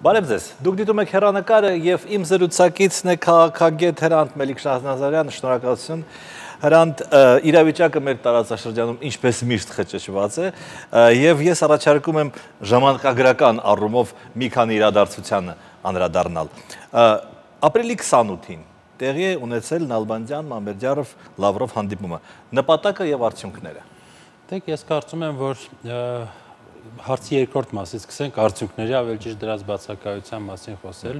Բարև ձեզ։ Դուք դիտում եք հերանեկարը եւ իմ զրուցակիցն է քաղաքագետ Հրանտ Մելիք Շահնազարյան, շնորհակալություն։ Հրանտ իրավիճակը մեր տարածաշրջանում ինչպես միշտ խճճված է եւ ես առաջարկում եմ ժամանակագրական առումով մի քանի իրադարձությանը անդրադառնալ։ Ապրիլի 28-ին տեղի է ունեցել Նալբանդյան, Մամերդյարով, Լավրով հանդիպումը։ Նպատակը եւ արդյունքները։ Դեք ես կարծում եմ, որ հարցի երկրորդ մասից սկսենք արդյունքների ավելի ճիշտ դրած բացակայության մասին խոսել,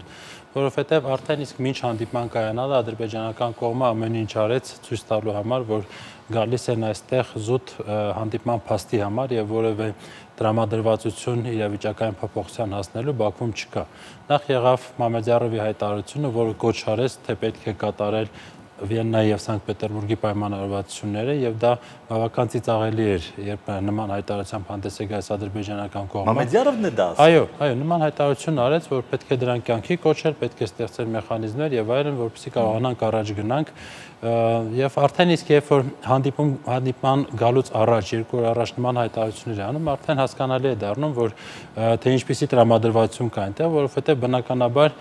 որովհետև արդեն իսկ մինչ հանդիպման կայանալը ադրբեջանական կողմը ամեն ինչ արեց ցույց տալու համար, որ գալիս են այստեղ զուտ հանդիպման փաստի համար եւ որևէ դրամադրվածություն իրավիճակային փոփոխության հասնելու Բաքվում չկա։ Նախ եղավ Մամեդյարովի հայտարարությունը, որը կոչ արեց, թե պետք է կատարել Վիեննայի եւ Սանկտ Պետերբուրգի պայմանավորվածությունները եւ դա բավական ծիծաղելի էր, երբ նման հայտարարությամբ հանդես է գալիս ադրբեջանական կողմը։ Մամեդյարովն է դա Այո, այո, նման հայտարարություն արեց, որ պետք է դրան կյանքի կոչել, պետք է ստեղծել մեխանիզմներ եւ այլն, որովհետեւ կարողանանք առաջ գնանք եւ արդեն իսկ երբ որ հանդիպում հանդիպման գալուց առաջ երկու օր առաջ նման հայտարարություններ անում, արդեն հասկանալի է դառնում, որ թե ինչպիսի տրամադրվածություն կա այնտեղ, որովհետեւ բնականաբար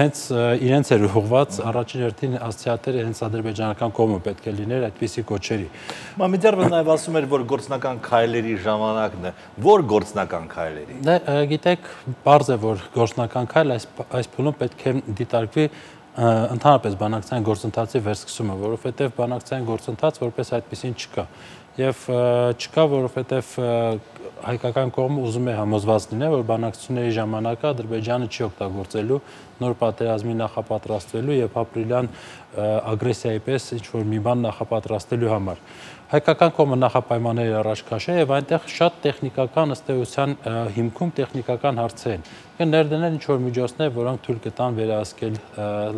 հենց իրենց էր ուղղված առաջին հերթին ասոցիատերը հենց ադրբեջանական կողմը պետք է լիներ այդպիսի կոչերի։ Մամեդյարովը նաև ասում էր, որ գործնական քայլերի ժամանակն է։ Որ գործնական քայլերի։ Դե գիտեք, բարձ է, որ գործնական քայլ այս այս փուլում պետք է դիտարկվի ընդհանրապես բանակցային գործընթացի վերսկսումը, որովհետև բանակցային գործընթաց որպես այդպեսին չկա։ Եվ չկա, որովհետև հայկական կողմը ուզում է համոզված լինել, որ բանակցությունների ժամանակ Ադրբեջանը չի օգտագործելու նոր պատերազմի նախապատրաստվելու եւ ապրիլյան ագրեսիայի պես ինչ որ մի բան նախապատրաստելու համար հայկական կողմը նախապայմանների առաջ քաշել եւ այնտեղ շատ տեխնիկական ըստ էության հիմքում տեխնիկական հարցեր են։ Կան ներդնել ինչ որ միջոցներ, որոնք թույլ կտան վերահսկել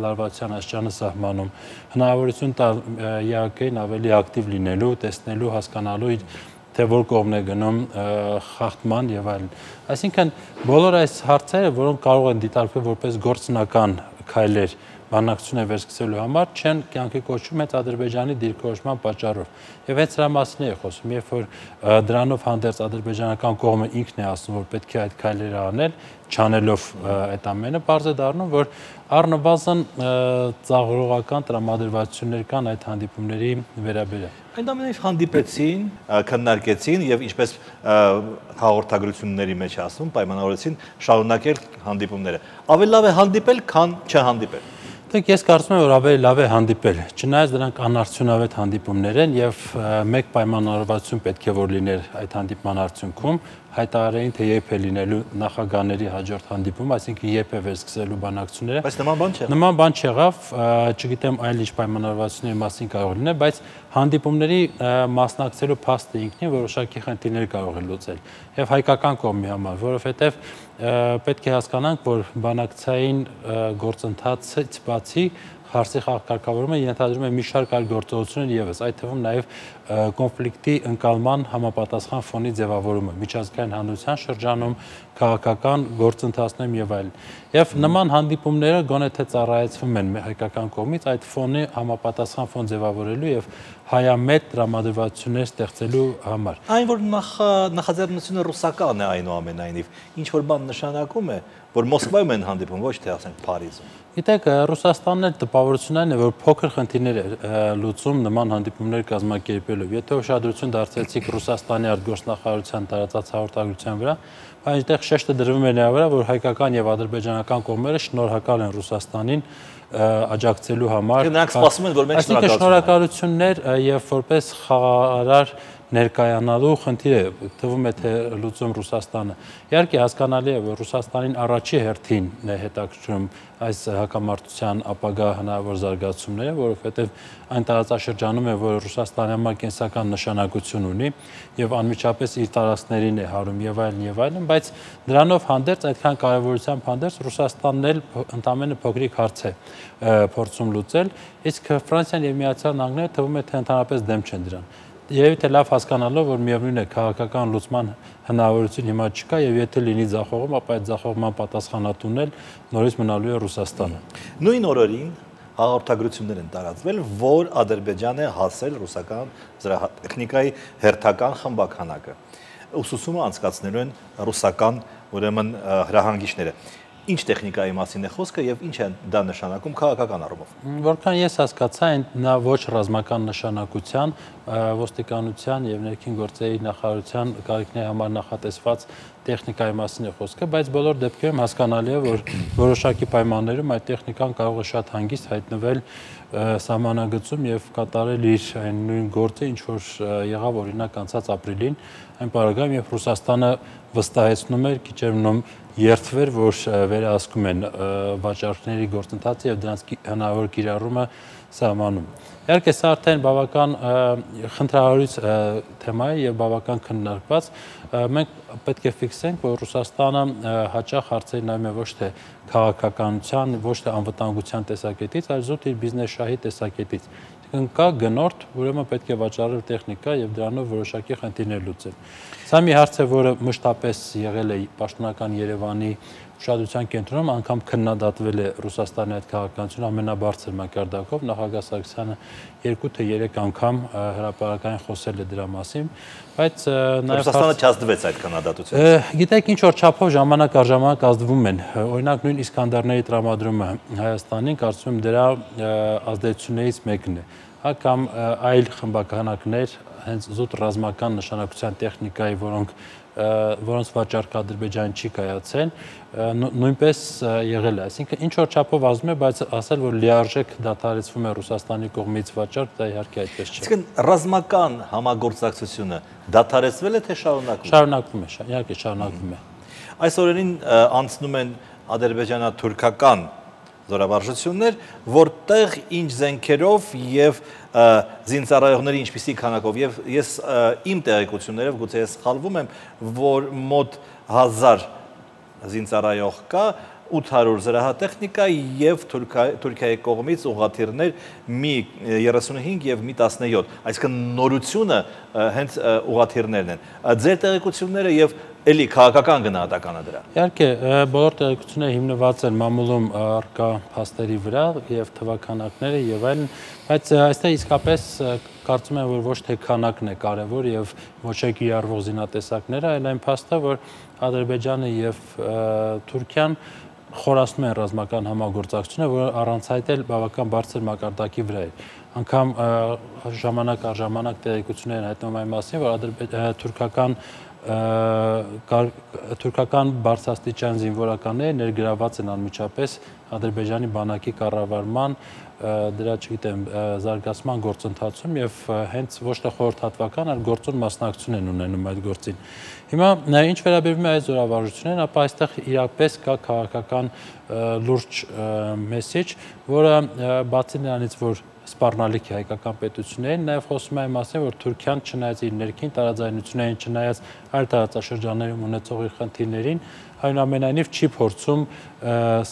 լարվածության աշխանը սահմանում, հնարավորություն տալ ԵԱԿ-ին ավելի ակտիվ լինելու, տեսնելու, հասկանալու իր թե որ կողմն է գնում խախտման եւ այլն։ Այսինքն բոլոր այս հարցերը, որոնք կարող են դիտարկվել որպես գործնական քայլեր, բանակցություն է վերսկսելու համար չեն կյանքի կոչում հենց Ադրբեջանի դիրքորոշման պատճառով։ Եվ հենց սրա մասին է խոսում, երբ որ դրանով հանդերձ ադրբեջանական կողմը ինքն է ասում, որ պետք է այդ քայլերը անել, չանելով այդ ամենը, բարձ է դառնում, որ առնվազն ծաղրողական տրամադրվածություններ կան այդ հանդիպումների վերաբերյալ։ Այնտամենայնիվ հանդիպեցին, քննարկեցին եւ ինչպես հաղորդագրությունների մեջ ասում, պայմանավորեցին շարունակել հանդիպումները։ Ավելի լավ է հանդիպել, քան չհանդիպել։ Դեք ես կարծում եմ, որ ավելի լավ է հանդիպել։ Չնայած դրանք անարդյունավետ հանդիպումներ են եւ մեկ պայմանավորվածություն պետք է որ լիներ այդ հանդիպման արդյունքում, հայտարարեին, թե երբ է լինելու նախագահների հաջորդ հանդիպում, այսինքն երբ է վերսկսելու բանակցությունները։ Բայց նման բան չեղավ։ Նման բան չեղավ, չգիտեմ այլ ինչ պայմանավորվածությունների մասին կարող լինել, բայց հանդիպումների մասնակցելու փաստը ինքնին որոշակի խնդիրներ կարող է լուծել։ Եվ հայկական կողմի համար, որովհետև պետք է հասկանանք, որ բանակցային գործընթացից բացի հարցի խաղակարգավորումը ենթադրում է մի շարք այլ գործողություններ եւս, այդ թվում նաեւ կոնֆլիկտի ընկալման համապատասխան ֆոնի ձևավորումը, միջազգային հանրության շրջանում, քաղաքական գործընթացներում եւ այլն։ Եվ նման հանդիպումները գոնե թե ծառայեցվում են հայկական կողմից այդ ֆոնի համապատասխան ֆոն ձևավորելու եւ հայամետ տրամադրվածություններ ստեղծելու համար։ Այն որ նախ նախաձեռնությունը ռուսական է այնուամենայնիվ, ինչ որ բան նշանակում է, որ Մոսկվայում են հանդիպում, ոչ թե ասենք Փարիզում։ Գիտեք, Ռուսաստանն էլ տպավորությունն է, որ փոքր խնդիրներ է լուծում նման հանդիպումներ կազմակերպելով։ Եթե ուշադրություն դարձեցիք Ռուսաստանի արտգործնախարարության տարածած հաղորդագրության վրա, այնտեղ շեշտը դրվում է նրա վրա, որ հայկական եւ ադրբեջանական կողմերը շնորհակալ են Ռուսաստանին աջակցելու համար։ Նրանք սպասում են, որ մենք շնորհակալություններ եւ որպես խաղարար ներկայանալու խնդիր է, թվում է թե լուծում Ռուսաստանը։ Իհարկե հասկանալի է, որ Ռուսաստանին առաջի հերթին է հետաքրքրում այս հակամարտության ապագա հնարավոր զարգացումները, որովհետև այն տարածաշրջանում է, որ Ռուսաստանի համար կենսական նշանակություն ունի եւ անմիջապես իր տարածքներին է հարում եւ այլն եւ այլն, բայց դրանով հանդերձ այդքան կարեւորությամբ հանդերձ Ռուսաստանն էլ ընդամենը փոքրիկ հարց է փորձում լուծել, իսկ Ֆրանսիան եւ Միացյալ Նահանգները թվում է թե ընդհանրապես դեմ չեն դրան երևի թե լավ հասկանալով, որ միևնույն է քաղաքական լուծման հնարավորություն հիմա չկա եւ եթե լինի ձախողում, ապա այդ ձախողման պատասխանատուն էլ նորից մնալու է Ռուսաստանը։ Նույն օրերին հաղորդագրություններ են տարածվել, որ Ադրբեջանը հասել ռուսական զրահատեխնիկայի հերթական խմբականակը։ Ուսուսումը անցկացնելու են ռուսական ուրեմն հրահանգիչները։ ինչ տեխնիկայի մասին է խոսքը եւ ինչ է դա նշանակում քաղաքական առումով։ Որքան ես հասկացա, նա ոչ ռազմական նշանակության ոստիկանության եւ ներքին գործերի նախարարության կարիքների համար նախատեսված տեխնիկայի մասին է խոսքը, բայց բոլոր դեպքերում հասկանալի է, որ որոշակի պայմաններում այդ տեխնիկան կարող է շատ հանգիստ հայտնվել սահմանագծում եւ կատարել իր այն նույն գործը, ինչ որ եղավ օրինակ անցած ապրիլին, այն պարագայում, երբ Ռուսաստանը վստահեցնում էր քիչ երնում երթվեր, որ վերահսկում են վաճառքների գործընթացը եւ դրանց հնարավոր կիրառումը սահմանում։ Իհարկե սա արդեն բավական խնդրահարույց թեմա է եւ բավական քննարկված։ Մենք պետք է ֆիքսենք, որ Ռուսաստանը հաճախ հարցեր նայում է ոչ թե քաղաքականության, ոչ թե անվտանգության տեսակետից, այլ զուտ իր բիզնես շահի տեսակետից կա գնորդ, ուրեմն պետք է վաճառել տեխնիկա եւ դրանով որոշակի խնդիրներ լուծել։ Սա մի հարց է, որը մշտապես եղել է պաշտոնական Երևանի ուշադրության կենտրոնում անգամ քննադատվել է Ռուսաստանի այդ քաղաքականությունը ամենաբարձր մակարդակով նախագահ Սարգսյանը 2 թե 3 անգամ հրապարակային խոսել է դրա մասին, բայց նաև Ռուսաստանը չազդվեց այդ քննադատությունից։ Գիտեք ինչ որ չափով ժամանակ առ ժամանակ ազդվում են։ Օրինակ նույն Իսկանդարների տրամադրումը Հայաստանին կարծում եմ դրա ազդեցություններից մեկն է հա կամ այլ խմբականակներ հենց զուտ ռազմական նշանակության տեխնիկայի, որոնք որոնց վաճառքը Ադրբեջան չի կայացել, նույնպես եղել է։ Այսինքն ինչ որ չափով ազդում է, բայց ասել որ լիարժեք դադարեցվում է Ռուսաստանի կողմից վաճառք, դա իհարկե այդպես չէ։ Իսկն ռազմական համագործակցությունը դադարեցվել է թե շարունակվում։ Շարունակվում է, իհարկե շարունակվում է։ Այս օրերին անցնում են ադրբեջանա-թուրքական զորավարժություններ, որտեղ ինչ զենքերով եւ զինծառայողների ինչպիսի քանակով եւ ես իմ տեղեկություններով գուցե ես սխալվում եմ, որ մոտ 1000 զինծառայող կա 800 զրահատեխնիկա եւ Թուրքիայի կողմից ուղաթիռներ մի 35 եւ մի 17 այսինքն նորությունը հենց ուղաթիռներն են ձեր տեղեկությունները եւ էլի քաղաքական գնահատականը դրա։ Իհարկե, բոլոր տեղեկությունները հիմնված են մամուլում արկա փաստերի վրա եւ թվականակները եւ այլն, բայց այստեղ իսկապես կարծում եմ, որ ոչ թե քանակն է կարևոր եւ ոչ թե կիրառվող զինատեսակները, այլ այն փաստը, որ Ադրբեջանը եւ Թուրքիան խորացնում են ռազմական համագործակցությունը, որը առանց այդ էլ բավական բարձր մակարդակի վրա է անգամ ժամանակ առ ժամանակ տեղեկություններ են հայտնում այն մասին, որ թուրքական թուրքական բարձրաստիճան զինվորականները ներգրաված են անմիջապես Ադրբեջանի բանակի կառավարման դրա, չգիտեմ, զարգացման գործընթացում եւ հենց ոչ թե խորհրդատվական, այլ գործուն մասնակցություն են ունենում այդ գործին։ Հիմա ինչ վերաբերում է այս զորավարժություններին, ապա այստեղ իրապես կա քաղաքական լուրջ մեսեջ, որը բացի նրանից, որ սպառնալիք է հայկական պետություններին, նաև խոսում է այն մասին, որ Թուրքիան չնայած իր ներքին տարաձայնություններին, չնայած այլ տարածաշրջաններում ունեցող իր խնդիրներին, այնուամենայնիվ չի փորձում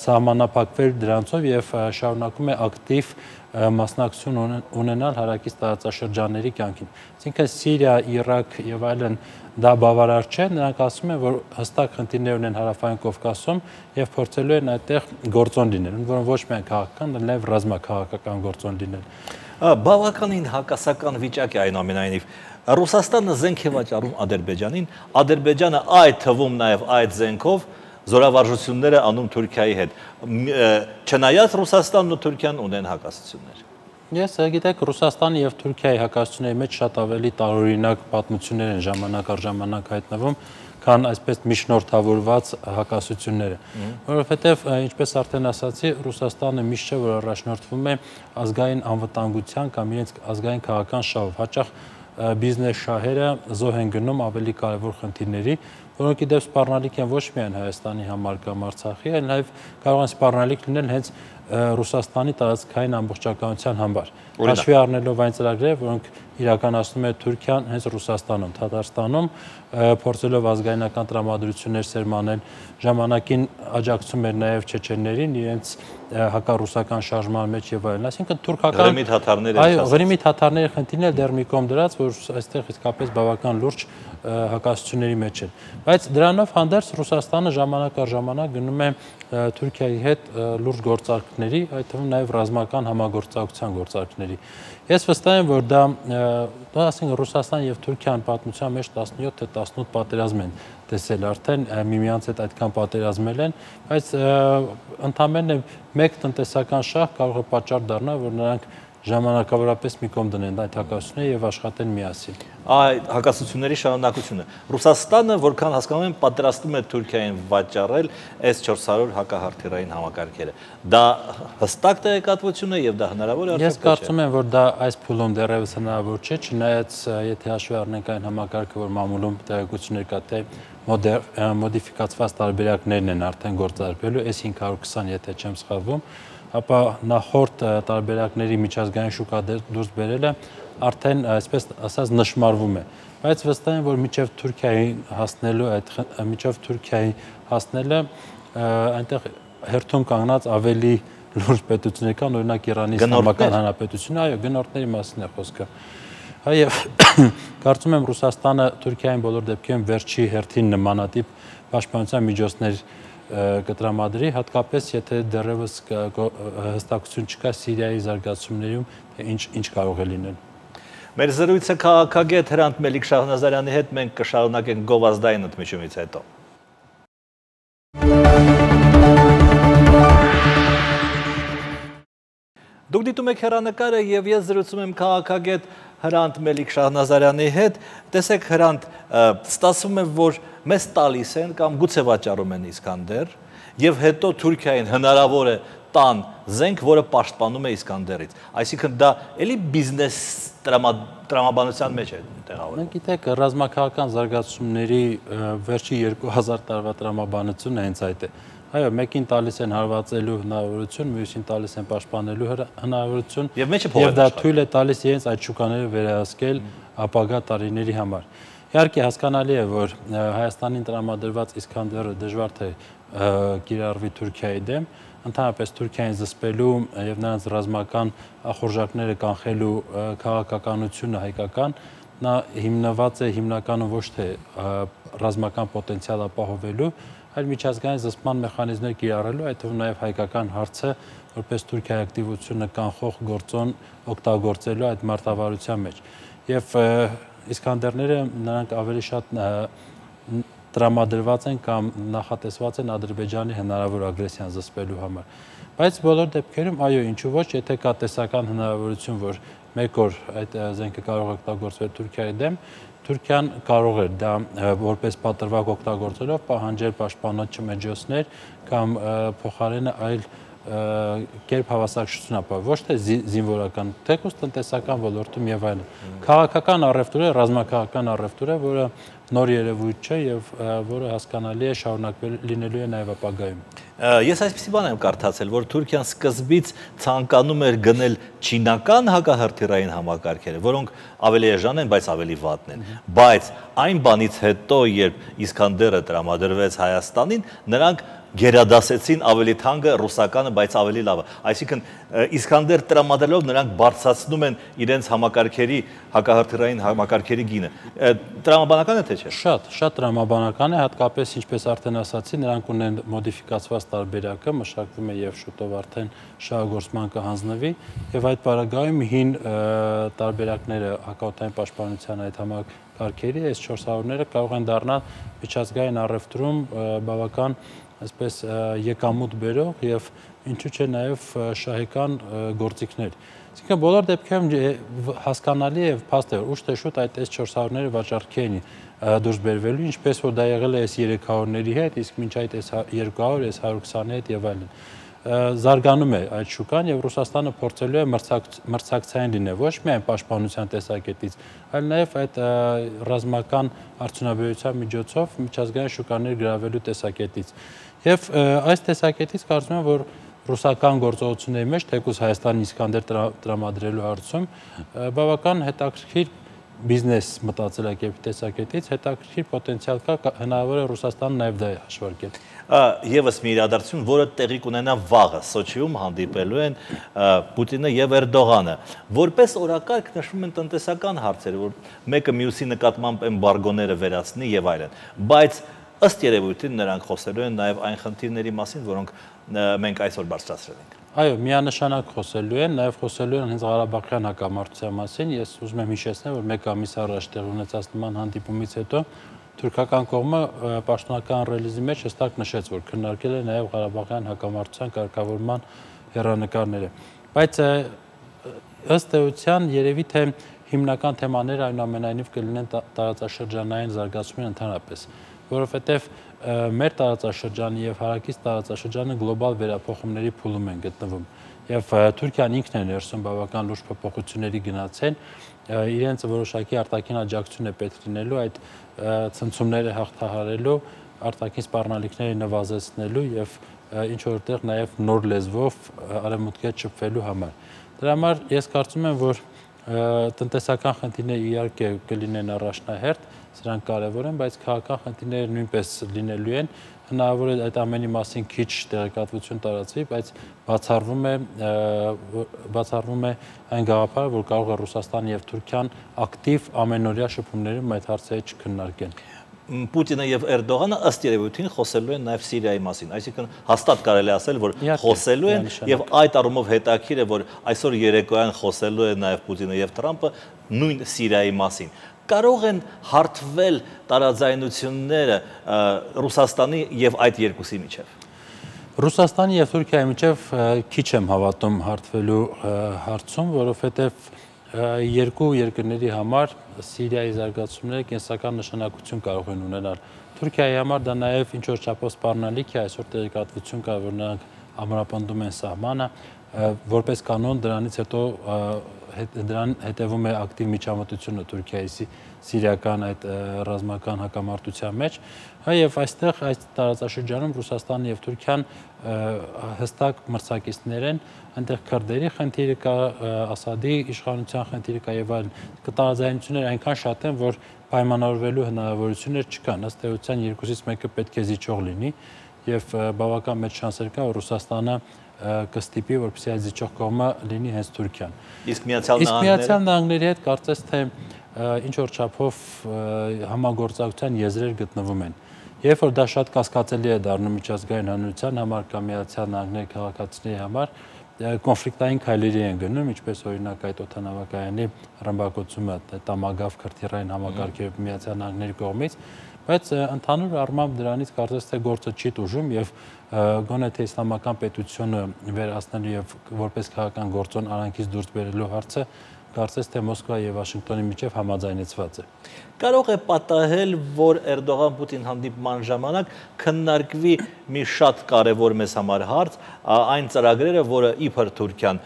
սահմանափակվել դրանցով եւ շարունակում է ակտիվ մասնակցություն ունենալ հարակից տարածաշրջանների կյանքին։ Այսինքն Սիրիա, Իրաք եւ այլն դա բավարար չէ, նրանք ասում են, որ հստակ խնդիրներ ունեն հարավային Կովկասում եւ փորձելու են այդտեղ գործոն լինել, որոնք ոչ միայն քաղաքական, այլ նաեւ ռազմաքաղաքական գործոն լինել։ Բավականին հակասական վիճակ է այնուամենայնիվ։ Ռուսաստանը զենք է վաճառում Ադրբեջանին, Ադրբեջանը այդ թվում նաեւ այդ զենքով զորավարժությունները անում Թուրքիայի հետ։ Չնայած Ռուսաստանն ու Թուրքիան ունեն հակասություններ։ Ես գիտեք Ռուսաստանի եւ Թուրքիայի հակասությունների մեջ շատ ավելի տարօրինակ պատմություններ են ժամանակ առ ժամանակ հայտնվում, քան այսպես միջնորդավորված հակասությունները, որովհետև ինչպես արդեն ասացի, Ռուսաստանը միշտ չէ որ առաջնորդվում է ազգային անվտանգության կամ իրենց ազգային քաղաքական շահով, հաճախ բիզնես շահերը զոհ են գնում ավելի կարևոր խնդիրների, որոնք իդեպ սպառնալիք են ոչ միայն Հայաստանի համար կամ Արցախի, այլ նաև կարող են սպառնալիք լինել հենց Ռուսաստանի տարածքային ամբողջականության համար։ Հաշվի առնելով այն ծրագրերը, որոնք իրականացնում է Թուրքիան հենց Ռուսաստանում, Թաթարստանում, փորձելով ազգայնական տրամադրություններ սերմանել, ժամանակին աջակցում էր նաև չեչեններին իրենց հակառուսական շարժման մեջ եւ այլն։ Այսինքն թուրքական Ղրիմի թաթարները Այո, Ղրիմի թաթարների խնդիրն էլ դեռ մի կողմ դրած, որ այստեղ իսկապես բավական լուրջ հակասությունների մեջ են։ Բայց դրանով հանդերձ Ռուսաստանը ժամանակ առ ժամանակ գնում է Թուրքիայի հետ լուրջ գործարքներ գործարքների, այդ թվում նաև ռազմական համագործակցության գործարքների։ Ես վստահ եմ, որ դա դա ասենք Ռուսաստան եւ Թուրքիան պատմության մեջ 17 թե 18 պատերազմ են տեսել արդեն միմյանց հետ այդքան պատերազմել են, բայց ընդհանրապես մեկ տնտեսական շահ կարող է պատճառ դառնալ, որ նրանք ժամանակավորապես մի կողմ դնեն այդ հակասությունները եւ աշխատեն միասին։ Այդ հակասությունների շարունակությունը։ Ռուսաստանը, որքան հասկանում եմ, պատրաստում է Թուրքիային վաճառել S400 հակահարթիրային համակարգերը։ Դա հստակ տեղեկատվություն է եւ դա հնարավոր է արդյոք։ Ես կարծում եմ, որ դա այս փուլում դեռևս հնարավոր չէ, չնայած եթե հաշվի առնենք այն համակարգը, որ մամուլում տեղեկություններ կա, թե մոդիֆիկացված տարբերակներն են արդեն գործարկվելու S520, եթե չեմ սխալվում, ապա նախորդ տարբերակների միջազգային շուկա դե-, դուրս բերելը արդեն այսպես ասած նշмарվում է բայց վստահ եմ որ միջև Թուրքիայի հասնելու այդ միջև Թուրքիայի հասնելը այնտեղ հերթում կանգնած ավելի լուրջ պետություններ կան օրինակ Իրանի Իսլամական Հանրապետությունը այո գնորդների մասին է խոսքը հա եւ կարծում եմ Ռուսաստանը Թուրքիային բոլոր դեպքերում վերջի հերթին նմանատիպ պաշտպանության միջոցներ կտրամադրի, հատկապես եթե դեռևս հստակություն չկա Սիրիայի զարգացումներում, թե ինչ ինչ կարող է լինել։ Մեր զրույցը քաղաքագետ Հրանտ Մելիք Շահնազարյանի հետ մենք կշարունակենք գովազդային ընդմիջումից հետո։ Դուք դիտում եք հերանեկարը եւ ես զրուցում եմ քաղաքագետ Հրանտ Մելիք Շահնազարյանի հետ։ Տեսեք Հրանտ, ստացվում է, որ մեզ տալիս են կամ գուցե վաճառում են Իսկանդեր եւ հետո Թուրքիային հնարավոր է տան զենք, որը պաշտպանում է Իսկանդերից։ Այսինքն դա էլի բիզնես տրամաբանության մեջ է տեղավորվում։ Մենք գիտեք, ռազմաքաղաքական զարգացումների վերջի 2000 տարվա տրամաբանությունը հենց այդ է։ Այո, մեկին տալիս են հարվածելու հնարավորություն, մյուսին տալիս են պաշտպանելու հնարավորություն։ Եվ մեջը փոխել։ Եվ դա թույլ է տալիս իրենց այդ շուկաները վերահսկել ապագա տարիների համար։ Իհարկե հասկանալի է, որ Հայաստանին տրամադրված Իսկանդերը դժվար թե կիրառվի Թուրքիայի դեմ, ընդհանրապես Թուրքիային զսպելու եւ նրանց ռազմական ախորժակները կանխելու քաղաքականությունը հայկական նա հիմնված է հիմնականում ոչ թե ռազմական պոտենցիալ ապահովելու, այլ միջազգային զսպման մեխանիզմներ կիրառելու, այդ թվում նաև հայկական հարցը որպես Թուրքիայի ակտիվությունը կանխող գործոն օգտագործելու այդ մարտավարության մեջ։ Եվ Իսկանդերները նրանք ավելի շատ տրամադրված են կամ նախատեսված են Ադրբեջանի հնարավոր ագրեսիան զսպելու համար։ Բայց բոլոր դեպքերում այո, ինչու ոչ, եթե կա տեսական հնարավորություն, որ մեկ օր այդ զենքը կարող է օգտագործվել Թուրքիայի դեմ, Թուրքիան կարող է դա որպես պատրվակ օգտագործելով պահանջել պաշտպանոց չմեջոցներ կամ փոխարենը այլ կերպ հավասարակշռություն ապահով, ոչ թե զինվորական, թեկուզ տնտեսական ոլորտում եւ այլն։ Քաղաքական առևտուրը, ռազմաքաղաքական առևտուրը, որը նոր երևույթ չէ եւ որը հասկանալի է շարունակվել լինելու է նաեւ ապագայում։ Ես այսպեսի բան եմ կարդացել, որ Թուրքիան սկզբից ցանկանում էր գնել չինական հակահրթիռային համակարգերը, որոնք ավելի էժան են, բայց ավելի վատն են։ Բայց այն բանից հետո, երբ Իսկանդերը տրամադրվեց Հայաստանին, նրանք գերադասեցին ավելի թանկը ռուսականը, բայց ավելի լավը։ Այսինքն Իսկանդեր տրամադրելով նրանք բարձրացնում են իրենց համակարգերի հակահարթերային համակարգերի գինը։ Տրամաբանական է թե չէ։ Շատ, շատ տրամաբանական է, հատկապես ինչպես արդեն ասացի, նրանք ունեն մոդիֆիկացված տարբերակը, մշակվում է եւ շուտով արդեն շահագործման կհանձնվի, եւ այդ պարագայում հին տարբերակները հակաօթային պաշտպանության այդ համակ համակարգերի այս 400-ները կարող են դառնալ միջազգային առևտրում բավական այսպես եկամուտ բերող եւ ինչու՞ չէ նաեւ շահեկան գործիքներ։ Այսինքն բոլոր դեպքերում հասկանալի է եւ փաստ է ուշ թե շուտ այդ S400-ները վաճառքի են դուրս բերվելու, ինչպես որ դա եղել է S300-ների հետ, իսկ մինչ այդ S200, S120-ի հետ եւ այլն զարգանում է այդ շուկան եւ Ռուսաստանը փորձելու է մրցակցային լինել ոչ միայն պաշտպանության տեսակետից, այլ նաեւ այդ ռազմական արդյունաբերության միջոցով միջազգային շուկաներ գրավելու տեսակետից։ Եվ այս տեսակետից կարծում եմ, որ ռուսական գործողությունների մեջ թեկուզ Հայաստանի Իսկանդեր տրամադրելու հարցում բավական հետաքրքիր բիզնես մտածելակերպի տեսակետից հետաքրքիր պոտենցիալ կա հնարավոր է Ռուսաստանը նաև դա հաշվարկել եւս մի իրադարձություն, որը տեղի կունենա վաղը Սոչիում հանդիպելու են Պուտինը եւ Էրդողանը։ Որպես օրակարգ նշվում են տնտեսական հարցեր, որ մեկը մյուսի նկատմամբ էմբարգոները վերացնի եւ այլն։ Բայց ըստ երևույթին նրանք խոսելու են նաեւ այն խնդիրների մասին, որոնք մենք այսօր բարձրացրել ենք։ Այո, միանշանակ խոսելու են, նաև խոսելու են հենց Ղարաբաղյան հակամարտության մասին։ Ես ուզում եմ հիշեցնել, որ մեկ ամիս առաջ տեղ ունեցած նման հանդիպումից հետո թուրքական կողմը պաշտոնական ռելիզի մեջ հստակ նշեց, որ քննարկել է նաև Ղարաբաղյան հակամարտության կարգավորման հերանեկարները։ Բայց ըստ էության երևի թե հիմնական թեմաները այնուամենայնիվ կլինեն տարածաշրջանային զարգացումն ընդհանրապես, որովհետև մեր տարածաշրջանը եւ հարակից տարածաշրջանը գլոբալ վերափոխումների փուլում են գտնվում եւ Թուրքիան ինքն է ներսում բավական լուրջ փոփոխությունների գնացել իրենց որոշակի արտաքին աջակցություն է պետք լինելու այդ ցնցումները հաղթահարելու արտաքին սպառնալիքները նվազեցնելու եւ ինչ որտեղ նաեւ նոր լեզվով արևմուտքի չփվելու համար դրա համար ես կարծում եմ որ տնտեսական խնդիրները իհարկե կլինեն առաջնահերթ սրանք կարևոր են, բայց քաղաքական խնդիրները նույնպես լինելու են։ Հնարավոր է այդ ամենի մասին քիչ տեղեկատվություն տարածվի, բայց բացառվում է բացառվում է այն գաղափարը, որ կարող է Ռուսաստանը եւ Թուրքիան ակտիվ ամենօրյա շփումներում այդ հարցերը չքննարկեն։ Պուտինը եւ Էրդողանը ըստ երևույթին խոսելու են նաեւ Սիրիայի մասին։ Այսինքն հաստատ կարելի ասել, որ խոսելու են եւ այդ առումով հետաքրիր է, որ այսօր երեկոյան խոսելու է նաեւ Պուտինը եւ Թրամփը նույն Սիրիայի մասին կարող են հարթվել տարաձայնությունները Ռուսաստանի եւ այդ երկուսի միջև։ Ռուսաստանի եւ Թուրքիայի միջև քիչ եմ հավատում հարթվելու հարցում, որովհետեւ երկու երկրների համար Սիրիայի զարգացումները կենսական նշանակություն կարող են ունենալ։ Թուրքիայի համար դա նաև ինչ որ չափով սպառնալիք է, այսօր տեղեկատվություն կա, որ նրանք ամրապնդում են սահմանը, որպես կանոն դրանից հետո դրան հետևում է ակտիվ միջամտությունը Թուրքիայի սիրիական այդ ռազմական հակամարտության մեջ, հա եւ այստեղ այս տարածաշրջանում Ռուսաստանն եւ Թուրքիան հստակ մրցակիցներ են, այնտեղ քրդերի խնդիրը կա, Ասադի իշխանության խնդիրը կա եւ այլն։ Կտարածայնությունները այնքան շատ են, որ պայմանավորվելու հնարավորություններ չկան։ Ըստ էության երկուսից մեկը պետք է զիջող լինի եւ բավական մեծ շանսեր կա, որ Ռուսաստանը կստիպի, որպեսզի այդ զիջող կողմը լինի հենց Թուրքիան։ Իսկ Միացյալ Նահանգները Իսկ Միացյալ Նահանգների հետ կարծես թե ինչ որ չափով համագործակցության եզրեր գտնվում են։ Երբ որ դա շատ կասկածելի է դառնում միջազգային հանրության համար կամ Միացյալ Նահանգների քաղաքացիների համար, կոնֆլիկտային քայլերի են գնում, ինչպես օրինակ այդ օթանավակայանի ռմբակոծումը տամագավ քրթիրային համակարգի Միացյալ Նահանգների կողմից, բայց ընդհանուր առմամբ դրանից կարծես թե գործը չի դժում եւ գոնե թե իսլամական պետությունը վերացնելու եւ որպես քաղաքական գործոն արանքից դուրս բերելու հարցը կարծես թե Մոսկվայի եւ Վաշինգտոնի միջև համաձայնեցված է։ Կարող է պատահել, որ Էրդողան-Պուտին հանդիպման ժամանակ քննարկվի մի շատ կարևոր մեզ համար հարց, այն ծրագրերը, որը իբր Թուրքիան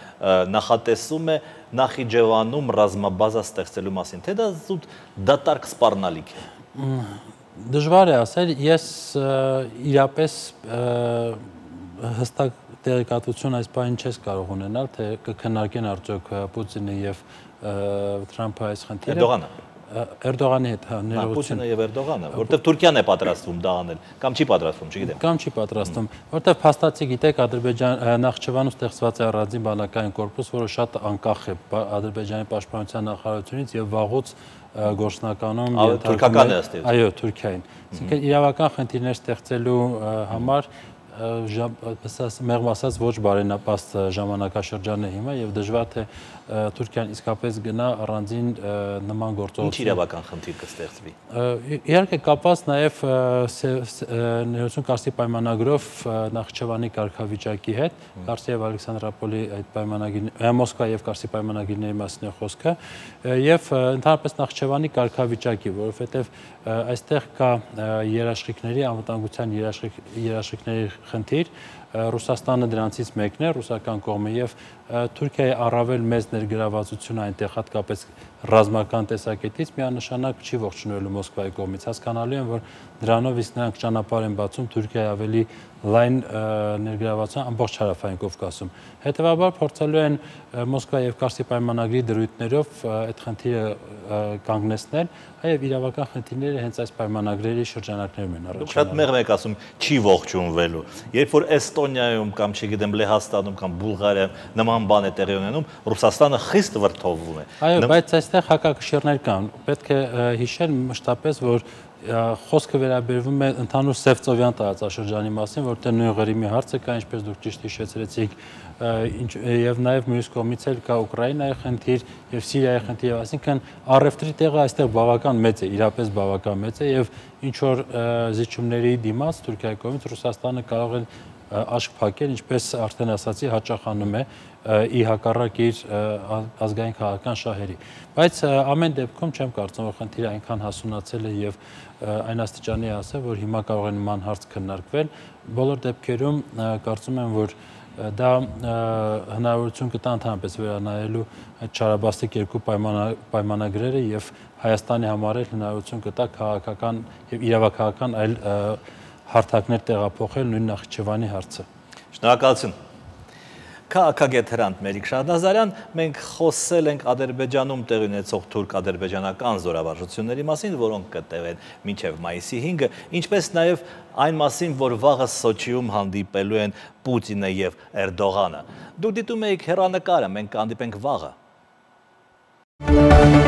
նախատեսում է Նախիջևանում ռազմաբազա ստեղծելու մասին, թե դա զուտ դատարկ սպառնալիք է դժվար է ասել, ես իրապես հստակ տեղեկատվություն այս բանին չես կարող ունենալ, թե կքննարկեն արդյոք Պուտինը եւ Թրամփը այս խնդիրը։ Էրդողանը Էրդողանի հետ հա ներողություն։ Պուտինը եւ Էրդողանը, որտեվ Թուրքիան է պատրաստվում դա անել, կամ չի պատրաստվում, չգիտեմ։ Կամ չի պատրաստվում, որտեվ փաստացի գիտեք Ադրբեջան Նախճիվանում ստեղծված է առանձին բանակային կորպուս, որը շատ անկախ է Ադրբեջանի պաշտպանության նախարարությունից եւ վաղուց գործնականում թուրքական է ըստ այո Թուրքիային այսինքն իրավական խնդիրներ ստեղծելու համար ասած մեղմ ասած ոչ բարենապաստ ժամանակաշրջան է հիմա եւ դժվար թե Թուրքիան իսկապես գնա առանձին նման գործողություն։ Ինչ իրավական խնդիր կստեղծվի։ Իհարկե կապված նաև ներողություն Կարսի պայմանագրով Նախճեվանի կարգավիճակի հետ, Կարսի եւ Ալեքսանդրապոլի այդ պայմանագիր Մոսկվա եւ Կարսի պայմանագիրների մասին է խոսքը, եւ ընդհանրապես Նախճեվանի կարգավիճակի, որովհետեւ այստեղ կա երաշխիքների անվտանգության երաշխիքների խնդիր, Ռուսաստանը դրանցից մեկն է, ռուսական կողմը եւ Թուրքիայի առավել մեծ ներգրավվածությունը այնտեղ հատկապես ռազմական տեսակետից միանշանակ չի ողջունելու Մոսկվայի կողմից։ Հասկանալի են, որ դրանով իսկ նրանք ճանապարհ են բացում Թուրքիայի ավելի լայն ներգրավվածության ամբողջ հարավային Կովկասում։ Հետևաբար փորձելու են Մոսկվա եւ Կարսի պայմանագրի դրույթներով այդ խնդիրը կանգնեցնել, այլ իրավական խնդիրները հենց այս պայմանագրերի շրջանակներում են առաջանում։ շատ մեղմ եք ասում, չի ողջունվելու։ Երբ որ Էստոնիայում կամ չգիտեմ Լեհաստանում կամ Բուլղարիայում նման բան է տեղի ունենում, Ռուսաստանը խիստ վրթովվում է։ Այո, բայց այստեղ հակակշիռներ կան։ Պետք է հիշել մշտապես, որ խոսքը վերաբերվում է ընդհանուր Սևծովյան տարածաշրջանի մասին, որտեղ նույն Ղրիմի հարցը կա, ինչպես դուք ճիշտ հիշեցրեցիք, եւ նաեւ մյուս կողմից էլ կա Ուկրաինայի խնդիր եւ Սիրիայի խնդիր, այսինքն առևտրի տեղը այստեղ բավական մեծ է, իրապես բավական մեծ է եւ ինչ որ զիջումների դիմաց Թուրքիայի կողմից Ռուսաստանը կարող է աշկ փակել, ինչպես արդեն ասացի, հաճախանում է ի հակառակ իր ազգային քաղաքական շահերի։ Բայց ամեն դեպքում չեմ կարծում, որ խնդիրը այնքան հասունացել է եւ այն աստիճանի ասել, որ հիմա կարող է նման հարց քննարկվել։ Բոլոր դեպքերում կարծում եմ, որ դա հնարավորություն կտա ընդհանրապես վերանայելու այդ Չարաբաստիկ երկու պայմանագրերը եւ Հայաստանի համար էլ հնարավորություն կտա քաղաքական եւ իրավաքաղաքական այլ հարթակներ տեղափոխել նույն Նախիջևանի հարցը։ Շնորհակալություն։ Քաղաքագետ Հրանտ Մերիկ Շահնազարյան, մենք խոսել ենք Ադրբեջանում տեղի ունեցող թուրք-ադրբեջանական զորավարժությունների մասին, որոնք կտեղեն մինչև մայիսի 5-ը, ինչպես նաև այն մասին, որ վաղը Սոչիում հանդիպելու են Պուտինը եւ Էրդողանը։ Դուք դիտում եք հերանեկարը, մենք կհանդիպենք վաղը։ Thank you